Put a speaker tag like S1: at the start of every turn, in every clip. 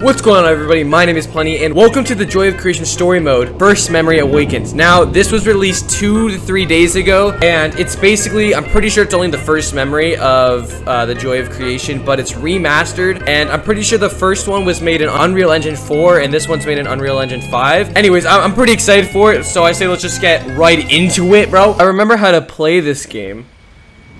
S1: What's going on everybody, my name is Plenty and welcome to the Joy of Creation story mode, First Memory Awakens. Now, this was released two to three days ago and it's basically, I'm pretty sure it's only the first memory of uh, the Joy of Creation, but it's remastered and I'm pretty sure the first one was made in Unreal Engine 4 and this one's made in Unreal Engine 5. Anyways, I'm, I'm pretty excited for it, so I say let's just get right into it, bro. I remember how to play this game.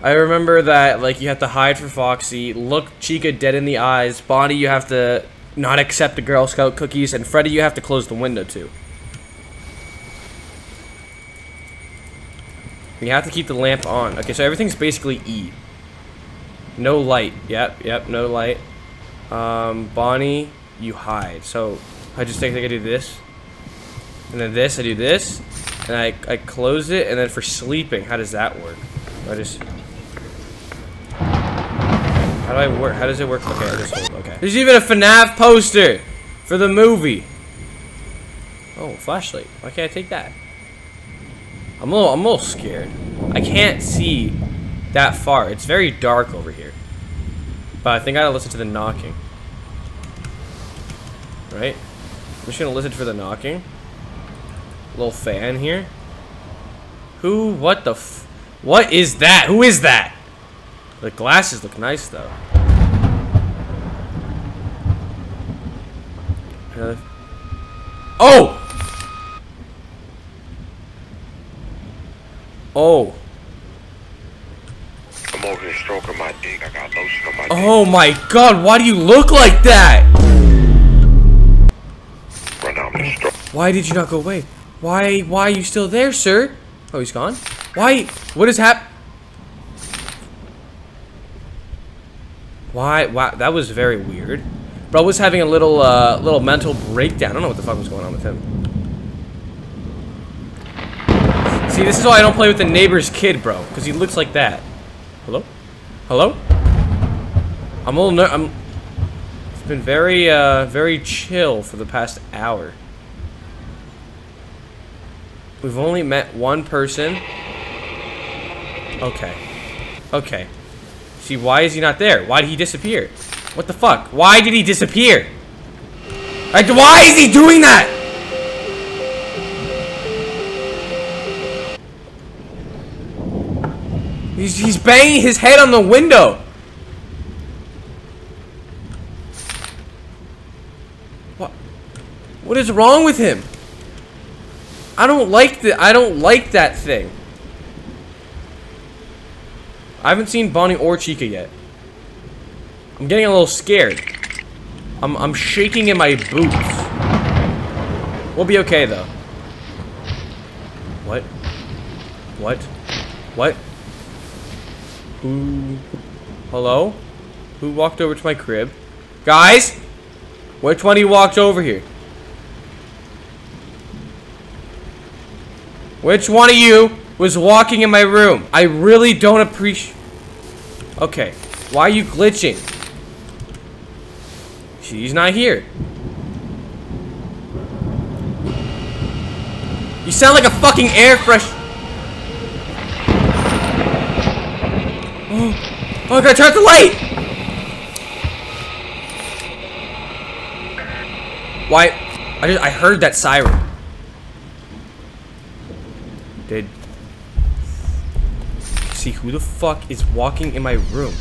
S1: I remember that, like, you have to hide for Foxy, look Chica dead in the eyes, Bonnie, you have to not accept the Girl Scout cookies, and Freddy, you have to close the window too. You have to keep the lamp on. Okay, so everything's basically E. No light. Yep, yep, no light. Um, Bonnie, you hide. So, I just think I can do this. And then this, I do this. And I, I close it, and then for sleeping, how does that work? I just... How do I work? How does it work? Okay, I just. There's even a FNAF poster for the movie. Oh, flashlight. Why can't I take that? I'm a little, I'm a little scared. I can't see that far. It's very dark over here. But I think I gotta listen to the knocking. Right? I'm just gonna listen for the knocking. Little fan here. Who? What the What is that? Who is that? The glasses look nice though. Oh! Oh.
S2: I'm over here stroking my dick. I got lotion on my dick.
S1: Oh my god, why do you look like that?
S2: Run down the stroke.
S1: Why did you not go away? Why why are you still there, sir? Oh, he's gone? Why? What is hap- Why? Wow, that was very weird. Bro was having a little, uh, little mental breakdown. I don't know what the fuck was going on with him. See, this is why I don't play with the neighbor's kid, bro. Because he looks like that. Hello? Hello? I'm a little ner- I'm... It's been very, uh, very chill for the past hour. We've only met one person. Okay. Okay. See, why is he not there? Why did he disappear? What the fuck? Why did he disappear? Like, why is he doing that? He's, he's banging his head on the window. What? What is wrong with him? I don't like the I don't like that thing. I haven't seen Bonnie or Chica yet. I'm getting a little scared. I'm, I'm shaking in my boots. We'll be okay, though. What? What? What? Who? Hello? Who walked over to my crib? Guys? Which one of you walked over here? Which one of you was walking in my room? I really don't appreciate... Okay. Why are you glitching? She's not here. You sound like a fucking air fresh... Oh, oh I gotta turn off the light! Why? I just, I heard that siren. Did... See, who the fuck is walking in my room?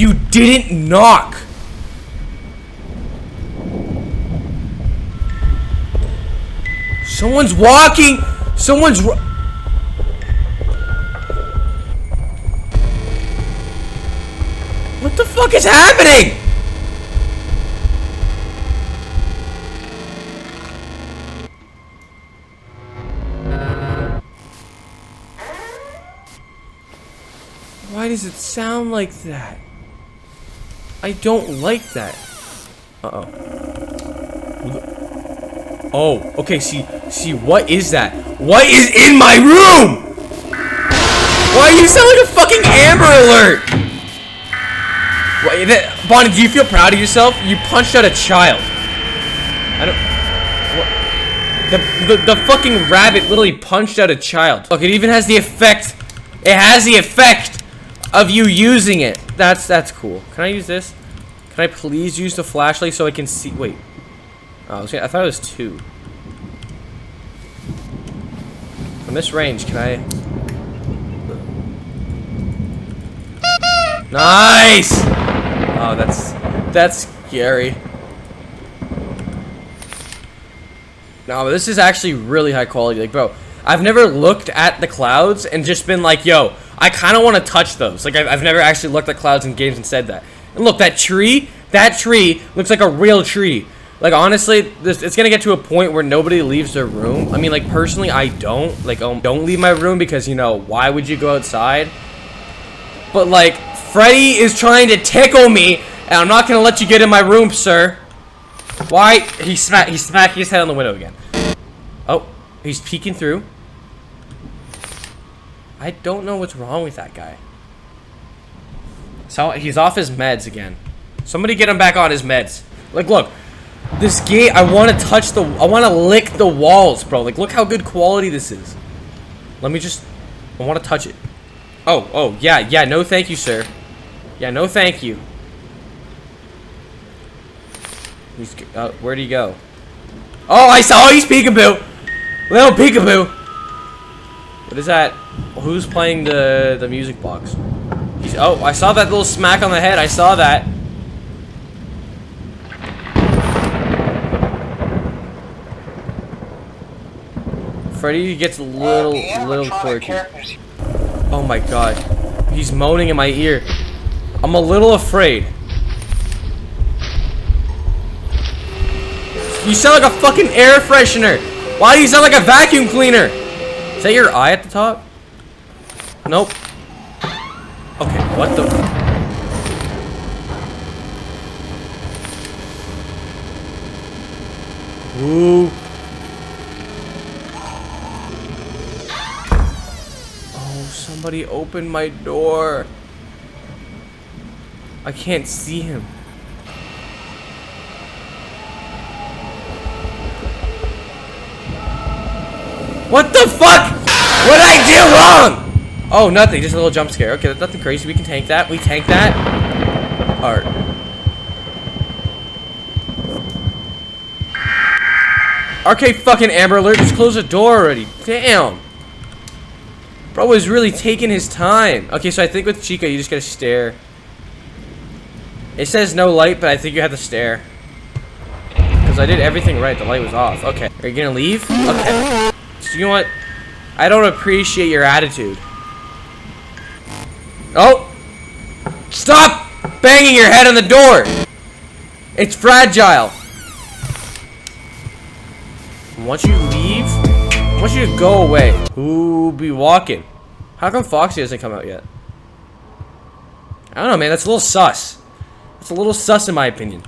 S1: You didn't knock! Someone's walking! Someone's... What the fuck is happening? Why does it sound like that? I don't like that. Uh-oh. Oh, okay, see, see, what is that? What is in my room? Why are you sound like a fucking Amber Alert? That, Bonnie, do you feel proud of yourself? You punched out a child. I don't... What? The, the, the fucking rabbit literally punched out a child. Look, it even has the effect... It has the effect of you using it. That's, that's cool. Can I use this? Can I please use the flashlight so I can see? Wait. Oh, I, was gonna, I thought it was two. From this range, can I? Nice! Oh, that's that's scary. No, this is actually really high quality. Like, bro, I've never looked at the clouds and just been like, yo, I kind of want to touch those. Like, I've, I've never actually looked at clouds in games and said that. And look, that tree, that tree looks like a real tree. Like, honestly, this, it's going to get to a point where nobody leaves their room. I mean, like, personally, I don't. Like, um, don't leave my room because, you know, why would you go outside? But, like, Freddy is trying to tickle me, and I'm not going to let you get in my room, sir. Why? He smack. He's smacking his head on the window again. Oh, he's peeking through. I don't know what's wrong with that guy. So he's off his meds again. Somebody get him back on his meds. Like, look, this gate. I want to touch the. I want to lick the walls, bro. Like, look how good quality this is. Let me just. I want to touch it. Oh, oh, yeah, yeah. No, thank you, sir. Yeah, no, thank you. He's. Uh, where'd he go? Oh, I saw. Oh, he's peekaboo. Little peekaboo. What is that? Who's playing the the music box? He's, oh, I saw that little smack on the head. I saw that. Freddy gets a little,
S3: Uh,
S1: little quirky.
S3: characters
S1: Oh my god. He's moaning in my ear. I'm a little afraid. You sound like a fucking air freshener. Why do you sound like a vacuum cleaner? Is that your eye at the top? Nope. Okay, what the? Ooh. Oh, somebody opened my door. I can't see him. What the fuck? What did I do wrong? Oh, nothing. Just a little jump scare. Okay, that's nothing crazy. We can tank that. We tank that. Alright. Okay, fucking Amber Alert. Just close the door already. Damn. Bro is really taking his time. Okay, so I think with Chica, you just gotta stare. It says no light, but I think you have to stare. Because I did everything right. The light was off. Okay. Are you gonna leave? Okay. So you know what? I don't appreciate your attitude. Oh! Stop banging your head on the door! It's fragile. Once you leave, I want you to go away. Who be walking? How come Foxy hasn't come out yet? I don't know, man. That's a little sus. That's a little sus in my opinion.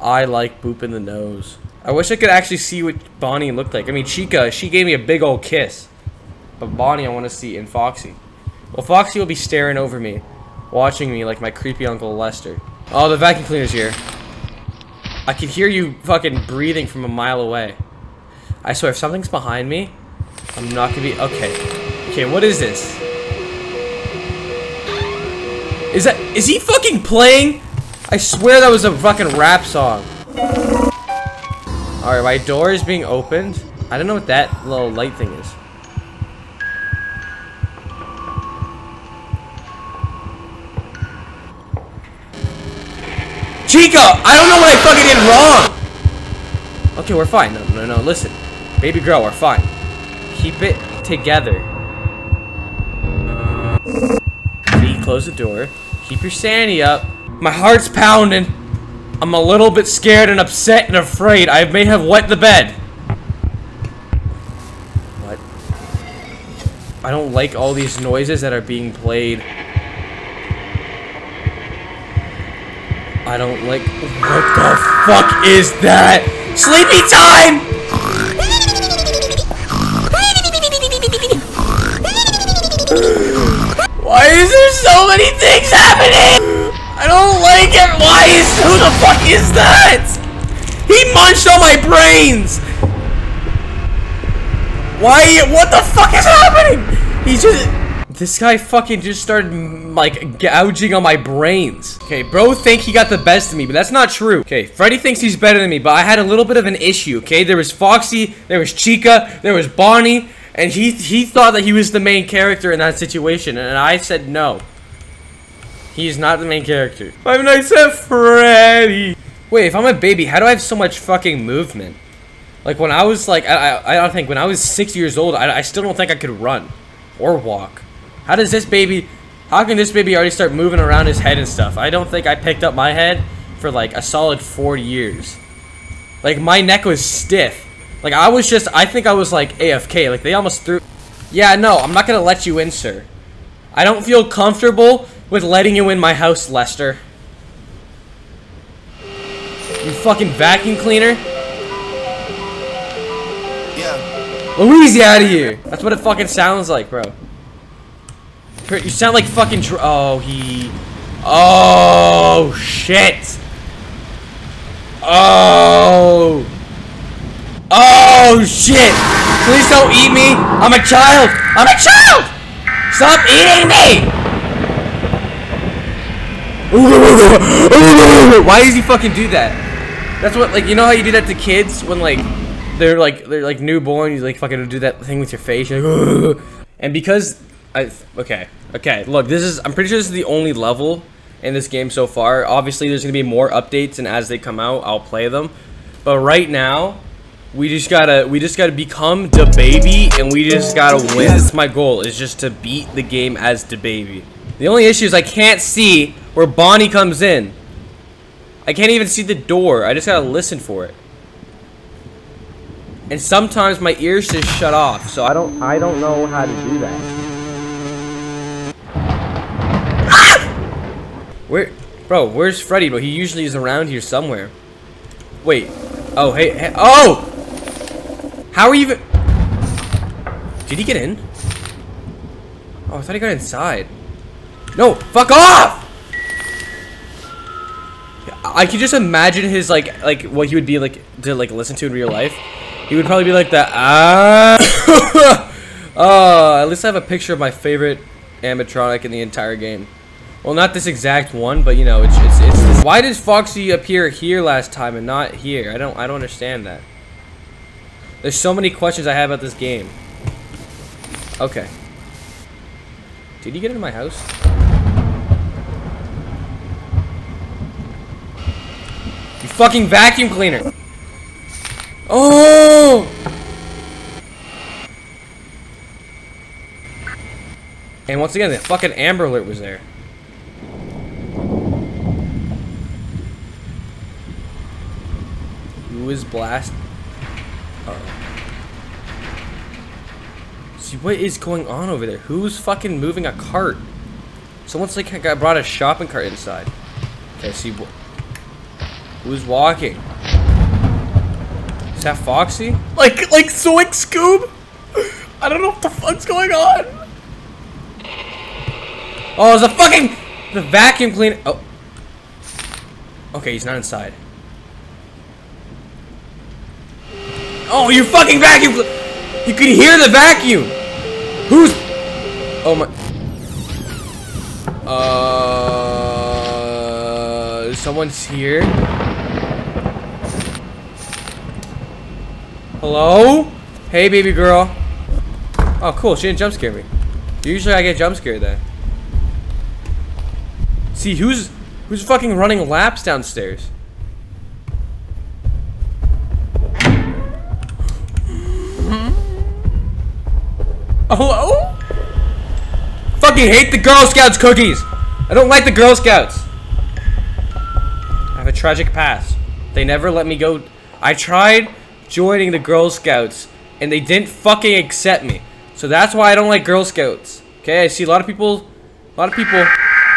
S1: I like boop in the nose. I wish I could actually see what Bonnie looked like. I mean, Chica, she gave me a big old kiss. But Bonnie, I want to see in Foxy. Well, Foxy will be staring over me, watching me like my creepy Uncle Lester. Oh, the vacuum cleaner's here. I can hear you fucking breathing from a mile away. I swear, if something's behind me, I'm not gonna be. Okay. Okay, what is this? Is that. Is he fucking playing? I swear that was a fucking rap song. Alright, my door is being opened. I don't know what that little light thing is. Chica! I don't know what I fucking did wrong! Okay, we're fine. No, no, no, listen. Baby girl, we're fine. Keep it together. See, close the door. Keep your sanity up. My heart's pounding. I'm a little bit scared and upset and afraid I may have wet the bed. What? I don't like all these noises that are being played. I don't like. What the fuck is that? Sleepy time! Why is there so many things happening? I don't like it. Why is who the fuck is that? He munched on my brains. Why? What the fuck is happening? He just. This guy fucking just started, like, gouging on my brains. Okay, bro think he got the best of me, but that's not true. Okay, Freddy thinks he's better than me, but I had a little bit of an issue, okay? There was Foxy, there was Chica, there was Bonnie, and he, he thought that he was the main character in that situation, and I said no. He's not the main character. Five Nights at Freddy. Wait, if I'm a baby, how do I have so much fucking movement? Like, when I was, like, I, I, I don't think, when I was six years old, I, I still don't think I could run. Or walk. How does this baby... How can this baby already start moving around his head and stuff? I don't think I picked up my head for like a solid four years. Like my neck was stiff. Like I was just, I think I was like AFK. Like they almost threw. Yeah, no, I'm not gonna let you in, sir. I don't feel comfortable with letting you in my house, Lester. You fucking vacuum cleaner.
S3: Yeah.
S1: Louise, out of here. That's what it fucking sounds like, bro. You sound like fucking. oh, he. Oh shit. Oh. Oh shit. Please don't eat me. I'm a child. I'm a child. Stop eating me. Why does he fucking do that? That's what like you know how you do that to kids when like they're like they're like newborn. You like fucking do that thing with your face. Like, and because I okay okay look this is I'm pretty sure this is the only level in this game so far. Obviously there's gonna be more updates and as they come out I'll play them. But right now we just gotta we just gotta become the baby and we just gotta win. That's my goal is just to beat the game as the baby. The only issue is I can't see where Bonnie comes in. I can't even see the door. I just gotta listen for it. And sometimes my ears just shut off, so I don't I don't know how to do that. Ah! Where Bro, where's Freddy? Bro, he usually is around here somewhere. Wait. Oh, hey, hey oh! How are you even Did he get in? Oh, I thought he got inside. No, fuck off! I can just imagine his like like what he would be like to like listen to in real life. He would probably be like that. Ah. oh, at least I have a picture of my favorite animatronic in the entire game. Well, not this exact one, but you know, it's it's it's. This. Why does Foxy appear here last time and not here? I don't I don't understand that. There's so many questions I have about this game. Okay. Did he get into my house? Fucking vacuum cleaner. Oh! And once again, the fucking Amber Alert was there. Who is blast? Uh oh. See, what is going on over there? Who's fucking moving a cart? Someone's like got brought a shopping cart inside. Okay, see what? Who's walking? Is that Foxy? Like, like Zoink Scoob? I don't know what the fuck's going on. Oh, there's a fucking the vacuum cleaner. Oh, okay, he's not inside. Oh, you fucking vacuum! You can hear the vacuum. Who's? Oh my. Uh, someone's here. Hello? Hey, baby girl. Oh, cool. She didn't jump scare me. Usually I get jump scared then. See, who's who's fucking running laps downstairs? Hello? Fucking hate the Girl Scouts cookies. I don't like the Girl Scouts. I have a tragic past. They never let me go. I tried joining the Girl Scouts, and they didn't fucking accept me. So that's why I don't like Girl Scouts. Okay, I see a lot of people, a lot of people.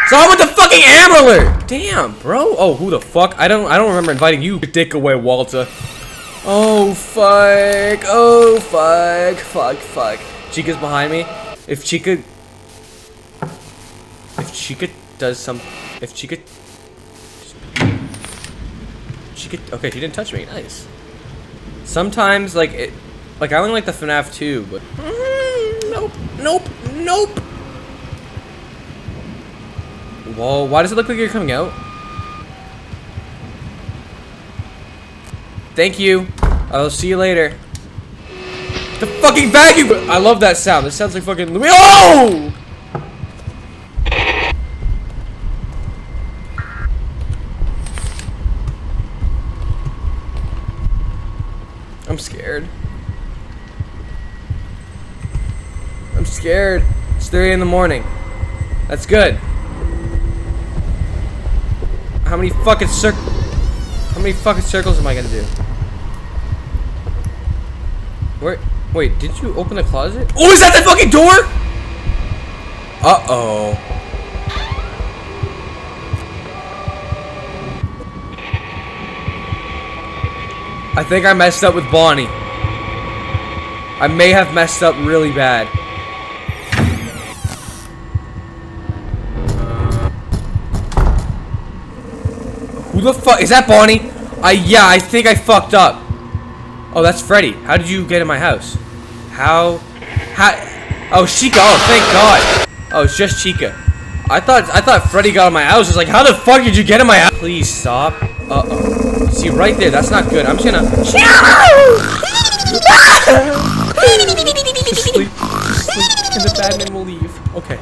S1: So I'm with the fucking Amber Alert! Damn, bro. Oh, who the fuck? I don't, I don't remember inviting you. Dick away, Walter. Oh fuck! Oh fuck! Fuck! Fuck! Chica's behind me. If Chica, if Chica does some, if Chica, Chica. Okay, she didn't touch me. Nice. Sometimes, like, it, like I only like the FNAF 2, but... Mm, nope, nope, nope! Whoa, why does it look like you're coming out? Thank you. I'll see you later. The fucking vacuum! I love that sound. This sounds like fucking... Oh! Scared. It's 3 in the morning. That's good. How many fucking cir- How many fucking circles am I gonna do? Where? Wait, did you open the closet? Oh, is that the fucking door? Uh-oh. I think I messed up with Bonnie. I may have messed up really bad. Who the fuck? Is that Bonnie? I, yeah, I think I fucked up. Oh, that's Freddy. How did you get in my house? How? How? Oh, Chica. Oh, thank God. Oh, it's just Chica. I thought I thought Freddy got in my house. I was like, how the fuck did you get in my house? Please stop. Uh oh. See right there. That's not good. I'm just gonna. Just sleep. Just sleep. And the Batman will leave. Okay.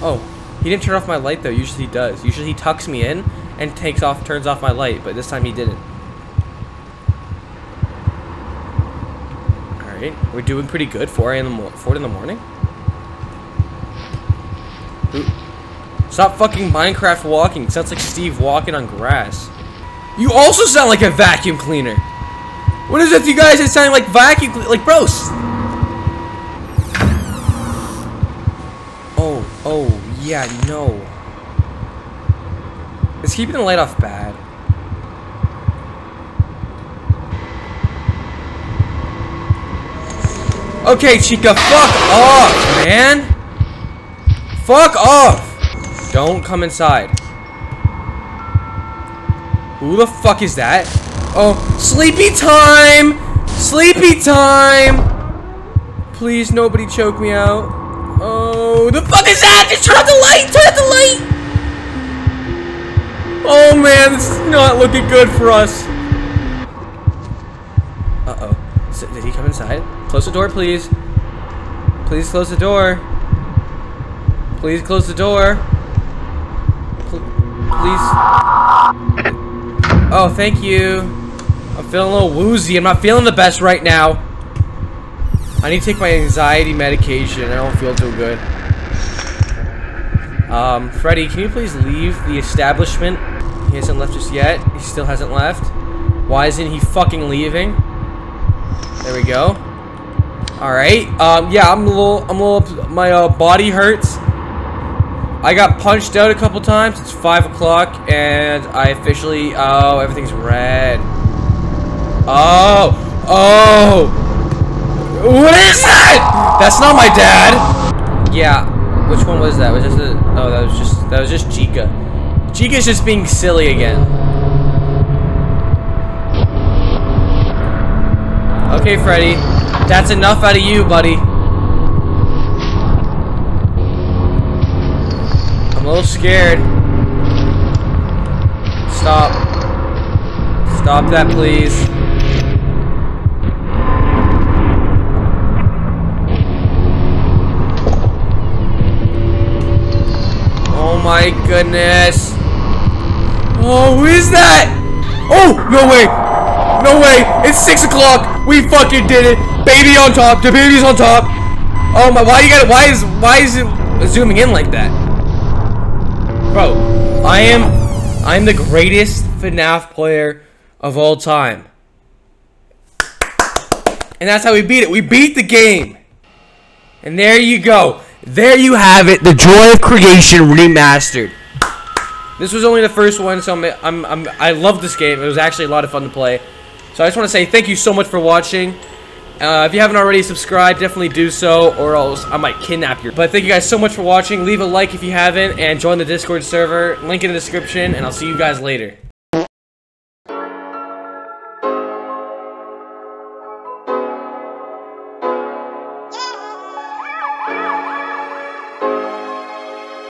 S1: Oh, he didn't turn off my light though. Usually he does. Usually he tucks me in and takes off, turns off my light, but this time he didn't. All right, we're doing pretty good. 4 a.m. in the 4 in the morning. Ooh. Stop fucking Minecraft walking. Sounds like Steve walking on grass. You also sound like a vacuum cleaner. What is it, you guys? It sounding like vacuum, like bros. Oh, oh, yeah, no. Is keeping the light off bad? Okay, Chica, fuck off, man. Fuck off. Don't come inside. Who the fuck is that? Oh, sleepy time! Sleepy time! Please, nobody choke me out. Oh, the fuck is that? Just turn off the light! Turn off the light! Oh man, this is not looking good for us. Uh-oh. Did he come inside? Close the door, please. Please close the door. Please close the door. Pl please. Oh, thank you. I'm feeling a little woozy. I'm not feeling the best right now. I need to take my anxiety medication. I don't feel too good. Um, Freddy, can you please leave the establishment? He hasn't left just yet. He still hasn't left. Why isn't he fucking leaving? There we go. All right. Um, yeah, I'm a little, I'm a little, my uh, body hurts. I got punched out a couple times. It's five o'clock, and I officially, oh, everything's red. Oh, oh. What is that? That's not my dad. Yeah. Which one was that? Was just a, oh, that was just, that was just Chica. Chica's just being silly again. Okay, Freddy. That's enough out of you, buddy. I'm a little scared. Stop. Stop that, please. My goodness. Oh, who is that? Oh, no way. No way. It's 6 o'clock. We fucking did it. Baby on top. The baby's on top. Oh my, why you got why is, why is it zooming in like that? Bro, I am, I'm the greatest FNAF player of all time. And that's how we beat it. We beat the game. And there you go. There you have it. The Joy of Creation Remastered. This was only the first one, so I'm, I'm, I'm, I love this game. It was actually a lot of fun to play. So I just want to say thank you so much for watching. Uh, if you haven't already subscribed, definitely do so, or else I might kidnap you. But thank you guys so much for watching. Leave a like if you haven't, and join the Discord server. Link in the description, and I'll see you guys later.